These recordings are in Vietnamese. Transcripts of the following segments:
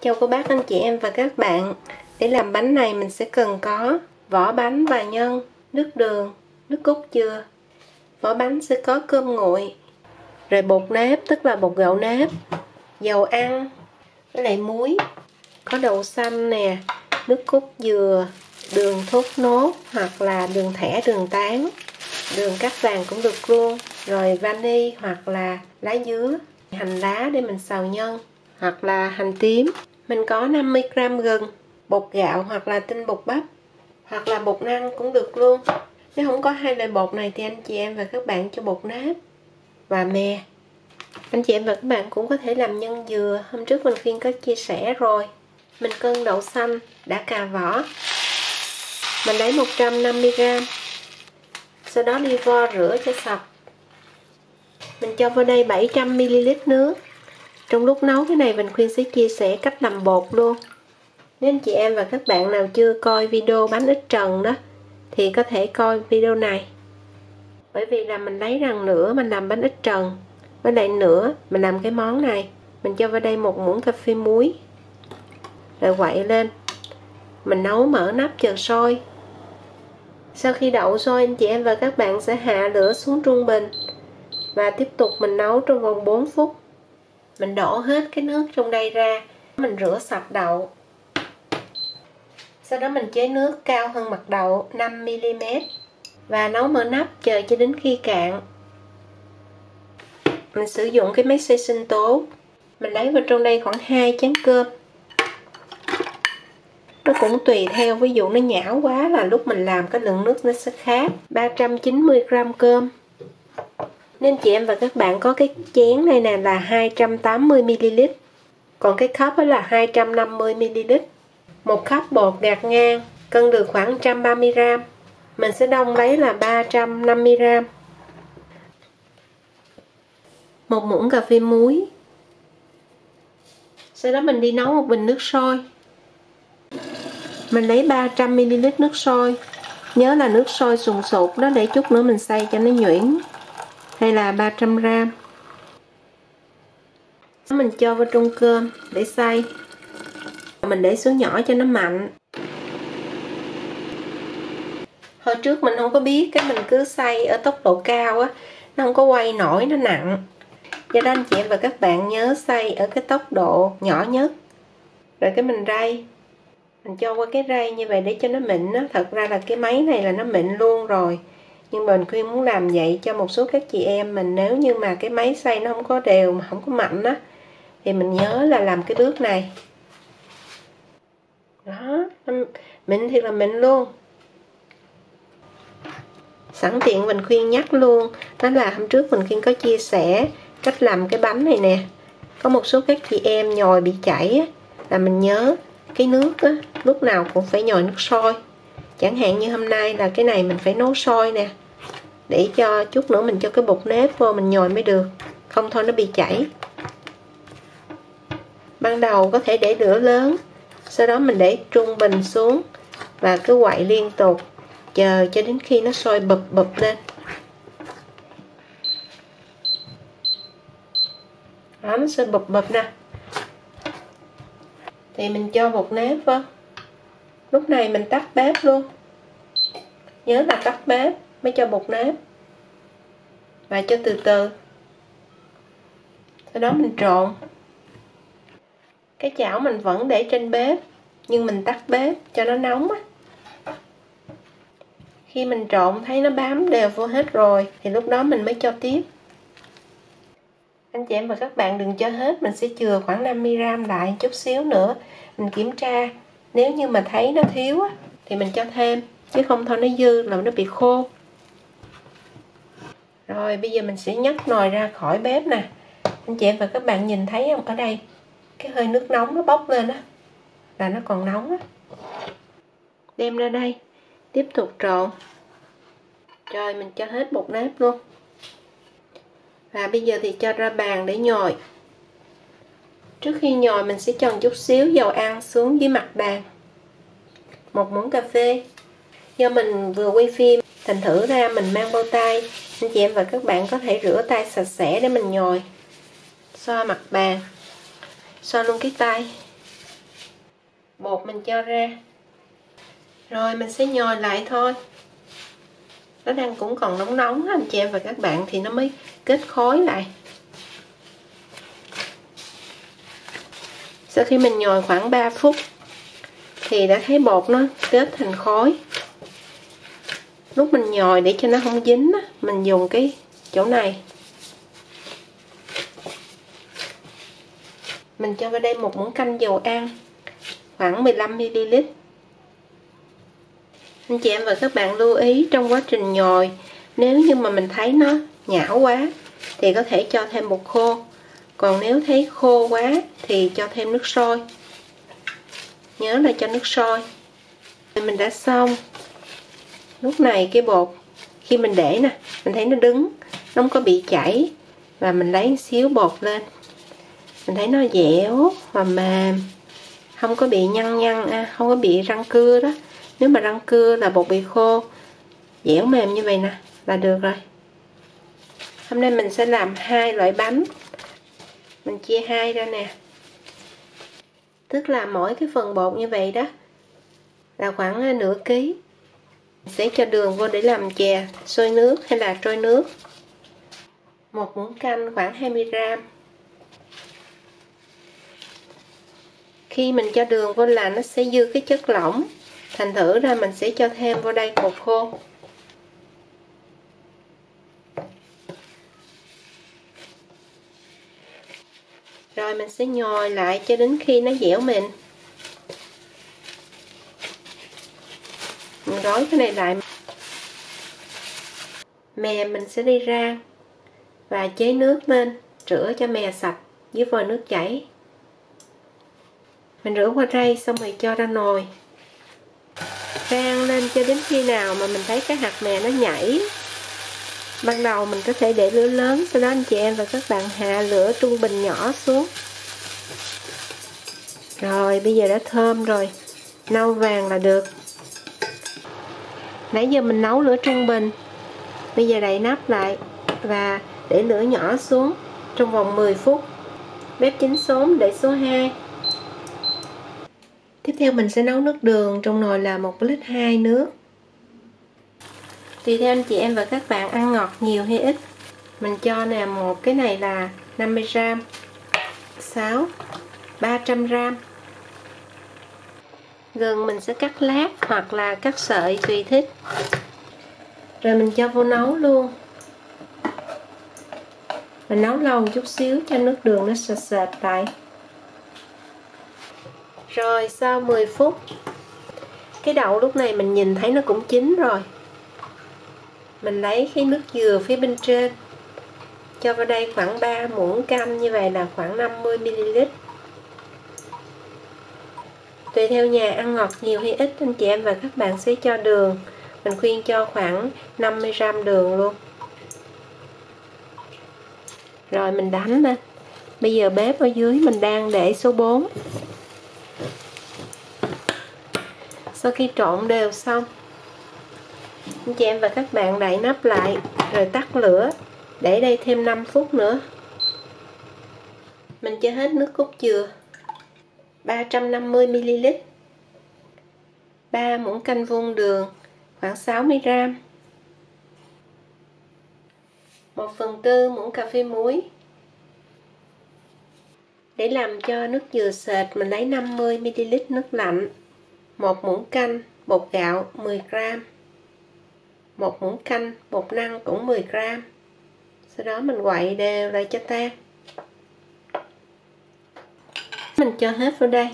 Chào cô bác anh chị em và các bạn. Để làm bánh này mình sẽ cần có vỏ bánh và nhân, nước đường, nước cốt dừa. Vỏ bánh sẽ có cơm nguội Rồi bột nếp tức là bột gạo nếp Dầu ăn Với lại muối. Có đậu xanh nè Nước cốt dừa Đường thốt nốt hoặc là đường thẻ đường tán. Đường cắt vàng cũng được luôn Rồi vani hoặc là lá dứa. Hành lá để mình xào nhân hoặc là hành tím mình có 50g gừng, bột gạo hoặc là tinh bột bắp, hoặc là bột năng cũng được luôn. Nếu không có hai loại bột này thì anh chị em và các bạn cho bột nếp và me anh chị em và các bạn cũng có thể làm nhân dừa. Hôm trước mình khuyên có chia sẻ rồi. Mình cân đậu xanh, đã cà vỏ. Mình lấy 150g sau đó đi vo rửa cho sạch. Mình cho vào đây 700ml nước trong lúc nấu cái này mình Khuyên sẽ chia sẻ cách làm bột luôn. Nếu anh chị em và các bạn nào chưa coi video bánh ít trần đó, thì có thể coi video này. Bởi vì là mình lấy rằng nửa mình làm bánh ít trần, với lại nửa mình làm cái món này. Mình cho vào đây một muỗng cà phê muối, rồi quậy lên. Mình nấu mở nắp chờ sôi. Sau khi đậu sôi, anh chị em và các bạn sẽ hạ lửa xuống trung bình và tiếp tục mình nấu trong vòng 4 phút mình đổ hết cái nước trong đây ra. Mình rửa sạch đậu. Sau đó mình chế nước cao hơn mặt đậu 5mm và nấu mở nắp chờ cho đến khi cạn. Mình sử dụng cái máy xay sinh tố. Mình lấy vào trong đây khoảng 2 chén cơm. Nó cũng tùy theo, ví dụ nó nhão quá là lúc mình làm cái lượng nước nó sẽ khác. 390g cơm nên chị em và các bạn có cái chén này nè là 280ml còn cái cup đó là 250ml một cup bột gạt ngang, cân được khoảng 130g mình sẽ đông lấy là 350g một muỗng cà phê muối. Sau đó mình đi nấu một bình nước sôi. Mình lấy 300ml nước sôi. Nhớ là nước sôi sùng sụt đó để chút nữa mình xay cho nó nhuyễn hay là 300 gram. Mình cho vào trong cơm để xay. Mình để xuống nhỏ cho nó mạnh hồi trước mình không có biết cái mình cứ xay ở tốc độ cao á, nó không có quay nổi, nó nặng. Do đó anh chị và các bạn nhớ xay ở cái tốc độ nhỏ nhất. Rồi cái mình rây mình cho qua cái rây như vậy để cho nó mịn á. Thật ra là cái máy này là nó mịn luôn rồi nhưng mình khuyên muốn làm vậy cho một số các chị em mình nếu như mà cái máy xay nó không có đều mà không có mạnh á thì mình nhớ là làm cái bước này. Đó mịn thì là mịn luôn. Sẵn tiện mình khuyên nhắc luôn đó là hôm trước mình khuyên có chia sẻ cách làm cái bánh này nè. Có một số các chị em nhồi bị chảy á, là mình nhớ cái nước á, lúc nào cũng phải nhồi nước sôi chẳng hạn như hôm nay là cái này mình phải nấu sôi nè, để cho chút nữa mình cho cái bột nếp vô mình nhồi mới được, không thôi nó bị chảy. Ban đầu có thể để lửa lớn, sau đó mình để trung bình xuống và cứ quậy liên tục, chờ cho đến khi nó sôi bập bập lên. Đó, nó sôi bập bập nè. Thì mình cho bột nếp vào lúc này mình tắt bếp luôn. Nhớ là tắt bếp, mới cho bột nếp. Và cho từ từ. Sau đó mình trộn. Cái chảo mình vẫn để trên bếp, nhưng mình tắt bếp cho nó nóng á. Khi mình trộn thấy nó bám đều vô hết rồi, thì lúc đó mình mới cho tiếp. Anh chị em và các bạn đừng cho hết, mình sẽ chừa khoảng 50g lại chút xíu nữa. Mình kiểm tra nếu như mà thấy nó thiếu á, thì mình cho thêm chứ không thôi nó dư là nó bị khô. Rồi bây giờ mình sẽ nhấc nồi ra khỏi bếp nè. Anh chị em và các bạn nhìn thấy không? Ở đây cái hơi nước nóng nó bốc lên á là nó còn nóng á. Đem ra đây tiếp tục trộn. Rồi mình cho hết bột nếp luôn. Và bây giờ thì cho ra bàn để nhồi trước khi nhồi, mình sẽ cho chút xíu dầu ăn xuống dưới mặt bàn. Một muỗng cà phê. Do mình vừa quay phim, thành thử ra mình mang bao tay. Anh chị em và các bạn có thể rửa tay sạch sẽ để mình nhồi. Xoa mặt bàn. Xoa luôn cái tay. Bột mình cho ra. Rồi, mình sẽ nhồi lại thôi. Nó đang cũng còn nóng nóng anh chị em và các bạn, thì nó mới kết khối lại. Sau khi mình nhồi khoảng 3 phút thì đã thấy bột nó kết thành khối. Lúc mình nhồi để cho nó không dính mình dùng cái chỗ này. Mình cho vào đây một muỗng canh dầu ăn, khoảng 15ml anh chị em và các bạn lưu ý trong quá trình nhồi, nếu như mà mình thấy nó nhão quá thì có thể cho thêm bột khô còn nếu thấy khô quá thì cho thêm nước sôi. Nhớ là cho nước sôi. Mình đã xong. Lúc này cái bột khi mình để nè mình thấy nó đứng nó không có bị chảy. Và mình lấy xíu bột lên. Mình thấy nó dẻo và mềm. Không có bị nhăn nhăn à, không có bị răng cưa đó. Nếu mà răng cưa là bột bị khô dẻo mềm như vậy nè là được rồi. Hôm nay mình sẽ làm hai loại bánh mình chia hai ra nè. Tức là mỗi cái phần bột như vậy đó là khoảng à, nửa ký. Sẽ cho đường vô để làm chè, sôi nước hay là trôi nước. Một muỗng canh khoảng 20 gram. Khi mình cho đường vô là nó sẽ dư cái chất lỏng. Thành thử ra mình sẽ cho thêm vô đây bột khô rồi mình sẽ nhồi lại cho đến khi nó dẻo mịn. Mình gói cái này lại. Mè mình sẽ đi rang và chế nước lên, rửa cho mè sạch dưới vòi nước chảy. Mình rửa qua rây xong rồi cho ra nồi. Rang lên cho đến khi nào mà mình thấy cái hạt mè nó nhảy ban đầu mình có thể để lửa lớn, sau đó anh chị em và các bạn hạ lửa trung bình nhỏ xuống. Rồi, bây giờ đã thơm rồi. Nâu vàng là được. Nãy giờ mình nấu lửa trung bình. Bây giờ đậy nắp lại và để lửa nhỏ xuống trong vòng 10 phút. Bếp chín sớm để số 2 tiếp theo mình sẽ nấu nước đường, trong nồi là 1 lít 2 nước tùy theo anh chị em và các bạn, ăn ngọt nhiều hay ít? Mình cho nè, một cái này là 50 gram. 6 300 gram. Gừng mình sẽ cắt lát hoặc là cắt sợi tùy thích. Rồi mình cho vô nấu luôn. Mình nấu lâu một chút xíu cho nước đường nó sệt sệt lại. Rồi sau 10 phút, cái đậu lúc này mình nhìn thấy nó cũng chín rồi mình lấy cái nước dừa phía bên trên. Cho vào đây khoảng 3 muỗng canh như vậy là khoảng 50ml tùy theo nhà ăn ngọt nhiều hay ít, anh chị em và các bạn sẽ cho đường. Mình khuyên cho khoảng 50 gram đường luôn. Rồi mình đánh lên bây giờ bếp ở dưới mình đang để số 4 sau khi trộn đều xong anh chị em và các bạn đậy nắp lại, rồi tắt lửa, để đây thêm 5 phút nữa. Mình cho hết nước cốt dừa 350ml 3 muỗng canh vuông đường, khoảng 60g 1 phần tư muỗng cà phê muối. Để làm cho nước dừa sệt, mình lấy 50ml nước lạnh 1 muỗng canh, bột gạo 10g một muỗng canh bột năng cũng 10 gram. Sau đó mình quậy đều lại cho tan mình cho hết vào đây.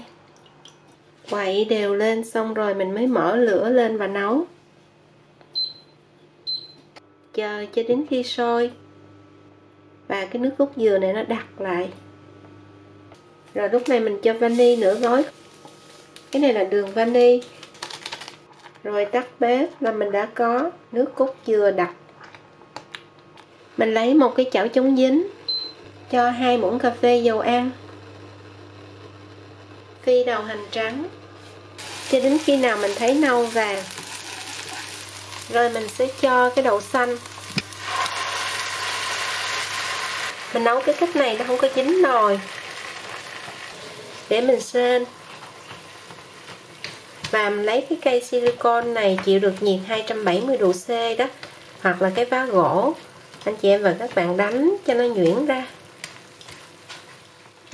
Quậy đều lên xong rồi mình mới mở lửa lên và nấu. Chờ cho đến khi sôi. Và cái nước cốt dừa này nó đặc lại. Rồi lúc này mình cho vani nửa gói. Cái này là đường vani rồi tắt bếp là mình đã có nước cốt dừa đặc. Mình lấy một cái chảo chống dính cho hai muỗng cà phê dầu ăn. Phi đầu hành trắng. Cho đến khi nào mình thấy nâu vàng, rồi mình sẽ cho cái đậu xanh. Mình nấu cái cách này nó không có chín nồi. Để mình sên và lấy cái cây silicon này chịu được nhiệt 270 độ C đó, hoặc là cái vá gỗ. Anh chị em và các bạn đánh cho nó nhuyễn ra.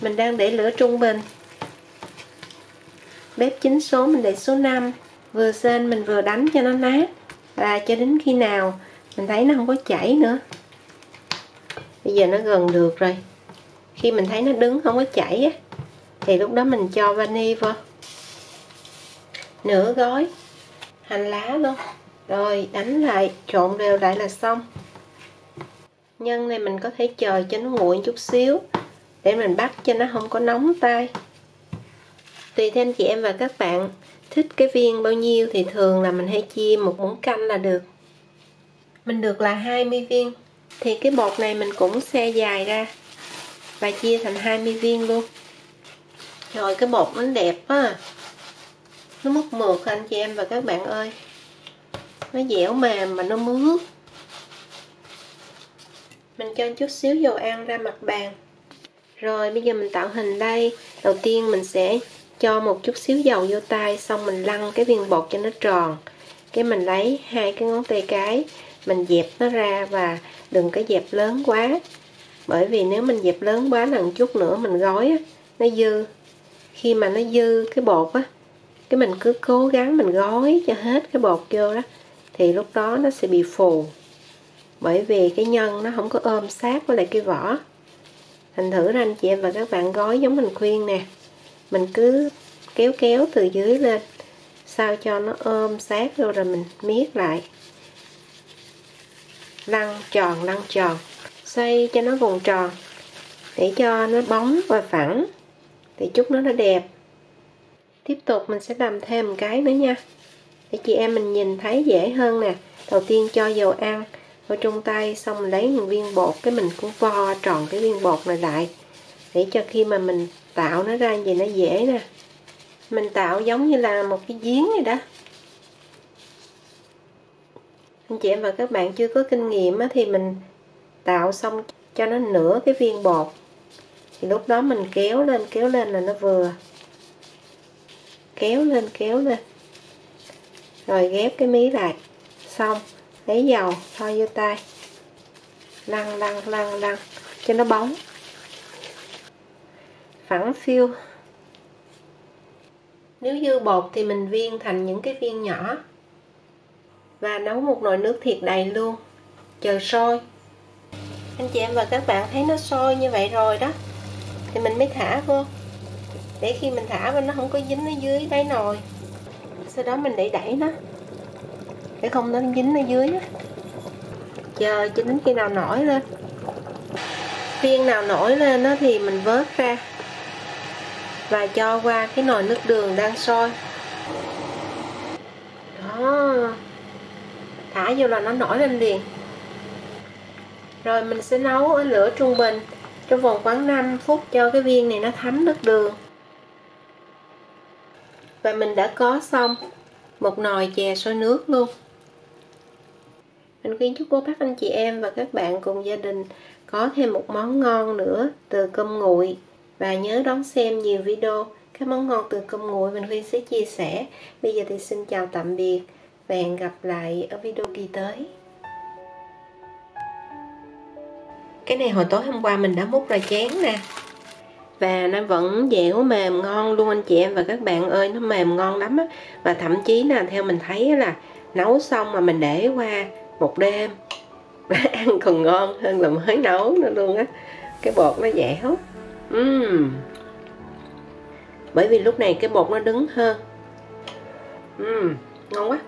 Mình đang để lửa trung bình. Bếp chín số mình để số 5 vừa sên mình vừa đánh cho nó nát và cho đến khi nào, mình thấy nó không có chảy nữa. Bây giờ nó gần được rồi. Khi mình thấy nó đứng không có chảy á, thì lúc đó mình cho vani vô nửa gói hành lá luôn. Rồi, đánh lại, trộn đều lại là xong. Nhân này mình có thể chờ cho nó nguội chút xíu, để mình bắt cho nó không có nóng tay. Tùy theo anh chị em và các bạn, thích cái viên bao nhiêu thì thường là mình hay chia một muỗng canh là được. Mình được là 20 viên, thì cái bột này mình cũng xe dài ra và chia thành 20 viên luôn. Rồi, cái bột nó đẹp quá à nó mút mượt anh chị em và các bạn ơi. Nó dẻo mềm mà nó mướt. Mình cho chút xíu dầu ăn ra mặt bàn. Rồi bây giờ mình tạo hình đây. Đầu tiên mình sẽ cho một chút xíu dầu vô tay xong mình lăn cái viên bột cho nó tròn. Cái mình lấy hai cái ngón tay cái mình dẹp nó ra và đừng có dẹp lớn quá. Bởi vì nếu mình dẹp lớn quá lần chút nữa mình gói á, nó dư. Khi mà nó dư cái bột á cái mình cứ cố gắng mình gói cho hết cái bột vô đó, thì lúc đó nó sẽ bị phù. Bởi vì cái nhân nó không có ôm sát với lại cái vỏ. Thành thử ra anh chị em và các bạn gói giống mình khuyên nè. Mình cứ kéo kéo từ dưới lên, sao cho nó ôm sát rồi rồi mình miết lại. Lăn tròn lăn tròn, xoay cho nó vòng tròn, để cho nó bóng và phẳng, thì chút nó nó đẹp tiếp tục mình sẽ làm thêm một cái nữa nha. Để chị em mình nhìn thấy dễ hơn nè. Đầu tiên cho dầu ăn vào trong tay, xong mình lấy một viên bột, cái mình cũng vo tròn cái viên bột này lại. Để cho khi mà mình tạo nó ra vậy nó dễ nè. Mình tạo giống như là một cái giếng vậy đó. Anh chị em và các bạn chưa có kinh nghiệm thì mình tạo xong cho nó nửa cái viên bột. Thì lúc đó mình kéo lên kéo lên là nó vừa kéo lên kéo lên. Rồi ghép cái mí lại. Xong, lấy dầu, thoa vô tay. Lăn lăn lăn lăn, cho nó bóng. Phẳng phiêu. Nếu dư bột thì mình viên thành những cái viên nhỏ. Và nấu một nồi nước thiệt đầy luôn. Chờ sôi. Anh chị em và các bạn thấy nó sôi như vậy rồi đó. Thì mình mới thả vô để khi mình thả vào nó không có dính ở dưới đáy nồi. Sau đó mình để đẩy nó. Để không nó dính ở dưới á. Chờ cho đến khi nào nổi lên. Viên nào nổi lên nó thì mình vớt ra. Và cho qua cái nồi nước đường đang sôi. Đó. Thả vô là nó nổi lên liền. Rồi mình sẽ nấu ở lửa trung bình. Trong vòng khoảng 5 phút cho cái viên này nó thấm nước đường và mình đã có xong một nồi chè sôi nước luôn. Mình khuyên chúc cô bác anh chị em và các bạn cùng gia đình có thêm một món ngon nữa từ cơm nguội. Và nhớ đón xem nhiều video các món ngon từ cơm nguội mình khuyên sẽ chia sẻ. Bây giờ thì xin chào tạm biệt và hẹn gặp lại ở video kỳ tới. Cái này hồi tối hôm qua mình đã múc ra chén nè và nó vẫn dẻo mềm ngon luôn anh chị em. Và các bạn ơi nó mềm ngon lắm á. Và thậm chí là theo mình thấy là nấu xong mà mình để qua một đêm ăn còn ngon hơn là mới nấu nữa luôn á. Cái bột nó dẻo. Uhm. bởi vì lúc này cái bột nó đứng hơn. Uhm, ngon quá.